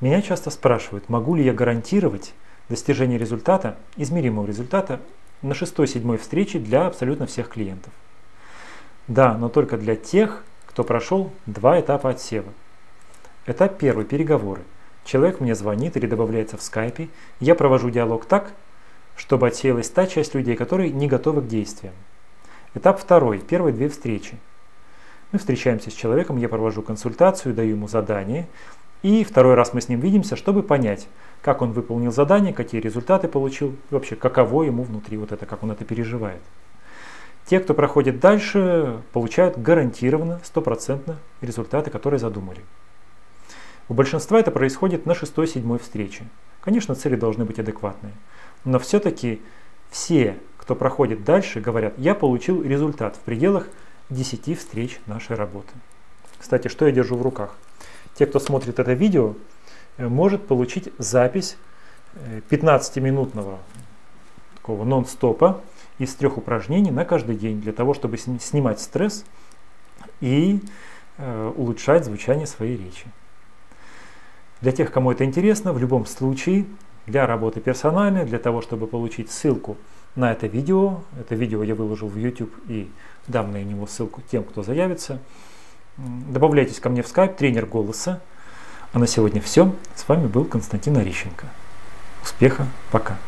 Меня часто спрашивают, могу ли я гарантировать достижение результата, измеримого результата, на шестой-седьмой встрече для абсолютно всех клиентов. Да, но только для тех, кто прошел два этапа отсева. Этап первый – переговоры. Человек мне звонит или добавляется в скайпе, я провожу диалог так, чтобы отсеялась та часть людей, которые не готовы к действиям. Этап второй – первые две встречи. Мы встречаемся с человеком, я провожу консультацию, даю ему задание, и второй раз мы с ним видимся, чтобы понять, как он выполнил задание, какие результаты получил, вообще каково ему внутри вот это, как он это переживает. Те, кто проходит дальше, получают гарантированно, стопроцентно результаты, которые задумали. У большинства это происходит на шестой-седьмой встрече. Конечно, цели должны быть адекватные. Но все-таки все, кто проходит дальше, говорят, я получил результат в пределах 10 встреч нашей работы. Кстати, что я держу в руках? Те, кто смотрит это видео, э, может получить запись 15-минутного э, такого нон-стопа из трех упражнений на каждый день для того, чтобы снимать стресс и э, улучшать звучание своей речи. Для тех, кому это интересно, в любом случае, для работы персональной, для того, чтобы получить ссылку на это видео, это видео я выложил в YouTube и дам на него ссылку тем, кто заявится, добавляйтесь ко мне в Skype, тренер голоса. А на сегодня все. С вами был Константин Орищенко. Успеха, пока.